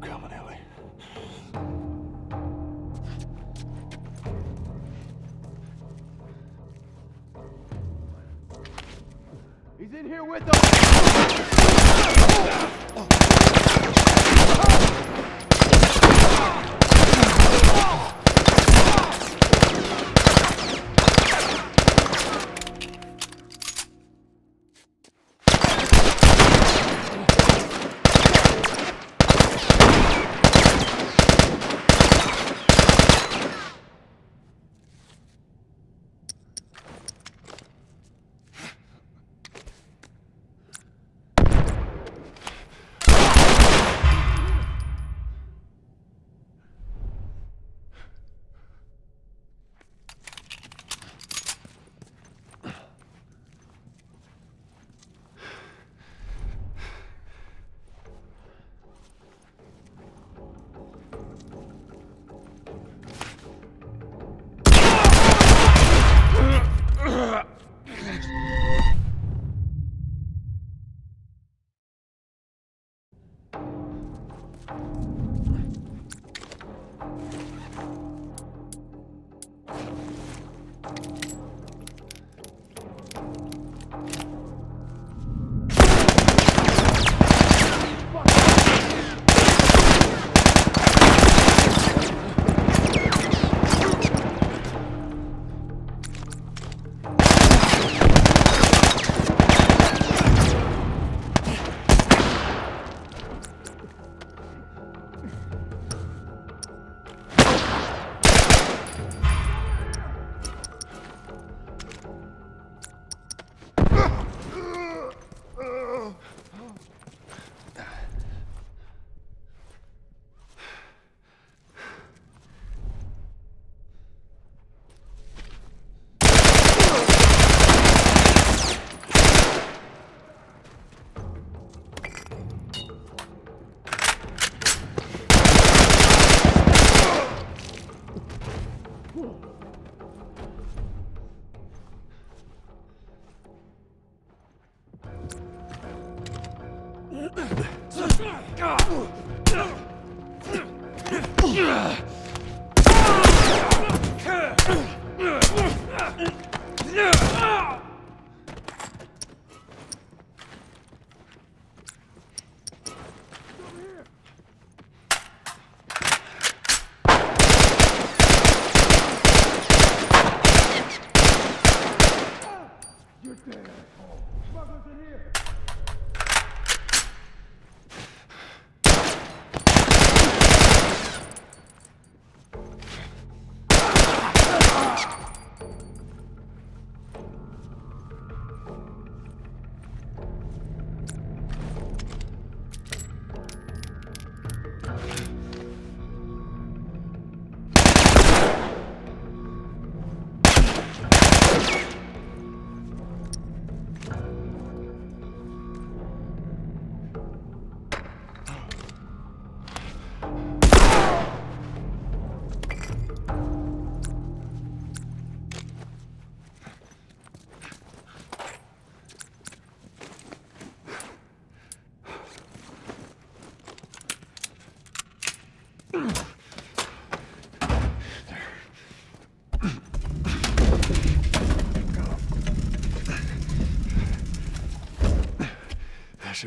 Coming, Ellie. He's in here with us!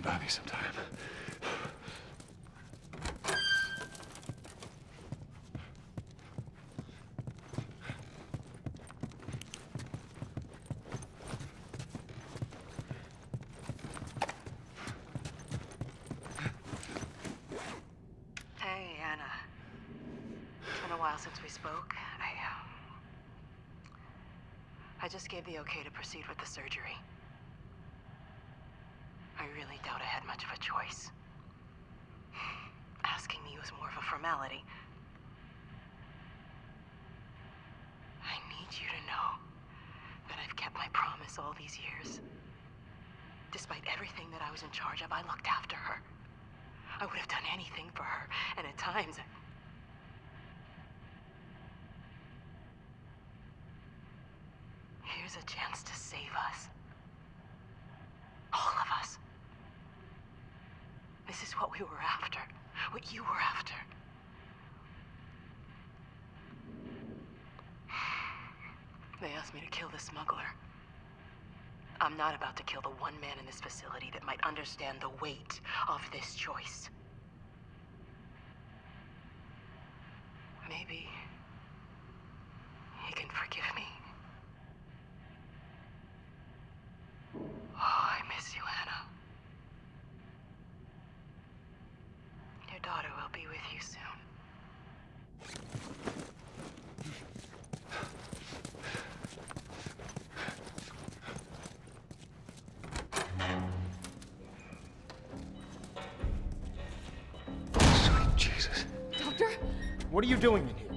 Should buy me some time. Hey, Anna. It's been a while since we spoke. I, uh, I just gave the okay to proceed with the surgery. I really doubt I had much of a choice. Asking me was more of a formality. I need you to know that I've kept my promise all these years. Despite everything that I was in charge of, I looked after her. I would have done anything for her, and at times. I... Here's a chance to save us. All of us. This is what we were after. What you were after. They asked me to kill the smuggler. I'm not about to kill the one man in this facility that might understand the weight of this choice. Maybe he can forgive me. Oh, I miss you, Anna. Your daughter will be with you soon. Sweet Jesus. Doctor? What are you doing in here?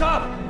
Stop!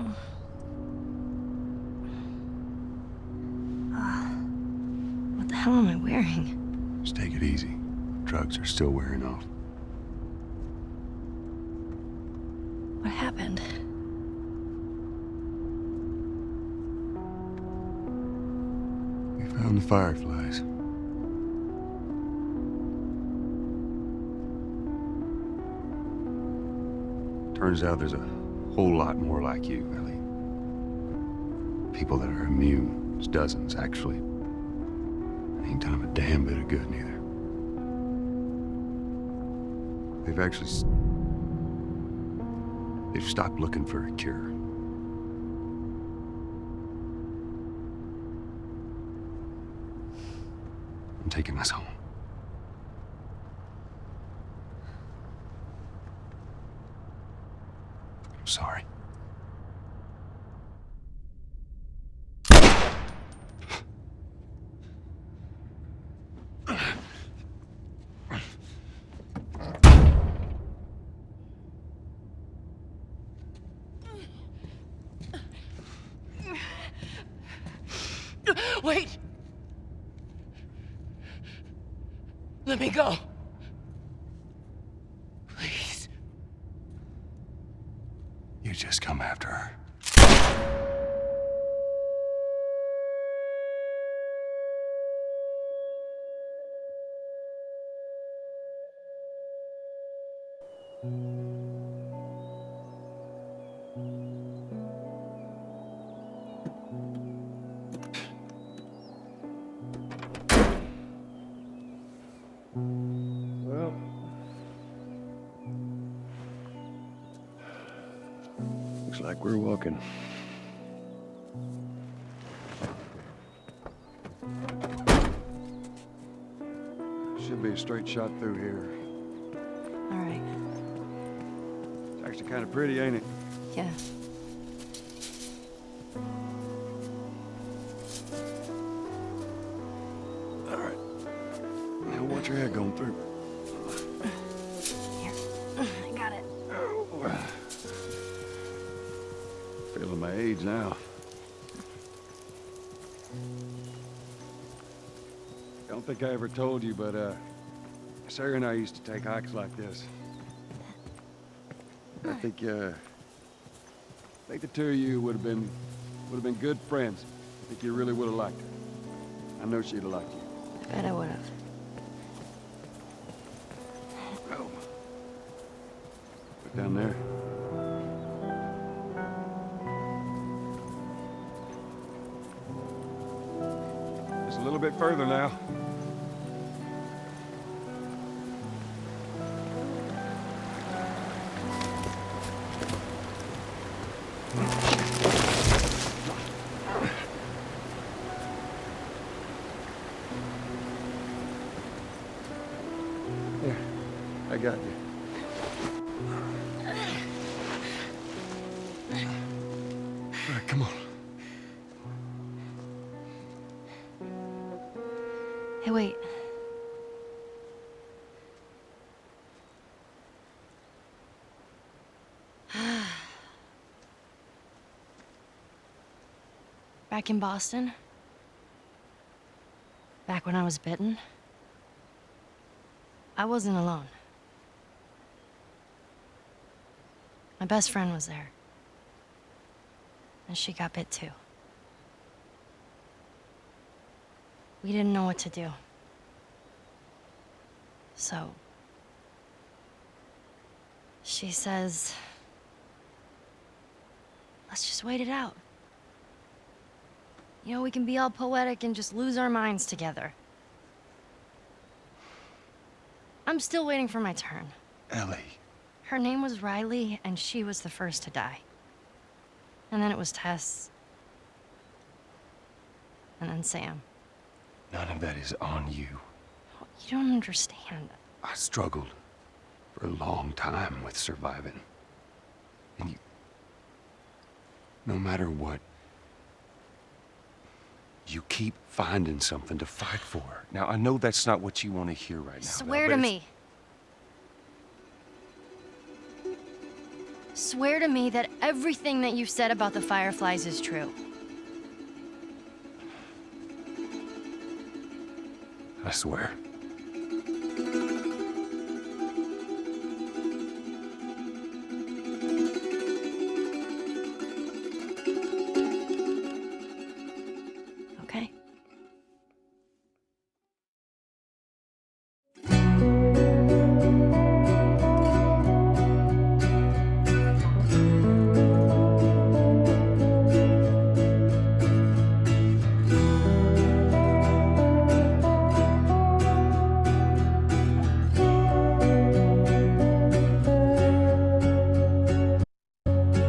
Uh, what the hell am I wearing? Just take it easy. Drugs are still wearing off. What happened? We found the fireflies. Turns out there's a whole lot more like you, Ellie. People that are immune. There's dozens, actually. Ain't done a damn bit of good, neither. They've actually... They've stopped looking for a cure. I'm taking this home. I'm sorry. Wait! Let me go. Please. You just come after her. Like we're walking. Should be a straight shot through here. All right. It's actually kind of pretty, ain't it? Yeah. I don't think I ever told you, but uh, Sarah and I used to take hikes like this. I think, uh, I think the two of you would have been, would have been good friends. I think you really would have liked her. I know she'd have liked you. I bet I would have. Oh. Put down there. Just a little bit further now. Got you. All right, come on. Hey, wait. Back in Boston? Back when I was bitten? I wasn't alone. My best friend was there. And she got bit too. We didn't know what to do. So. She says. Let's just wait it out. You know, we can be all poetic and just lose our minds together. I'm still waiting for my turn. Ellie. Her name was Riley, and she was the first to die. And then it was Tess. And then Sam. None of that is on you. You don't understand. I struggled for a long time with surviving. And you. No matter what, you keep finding something to fight for. Now, I know that's not what you want to hear right now. Swear to me. Swear to me that everything that you've said about the Fireflies is true. I swear.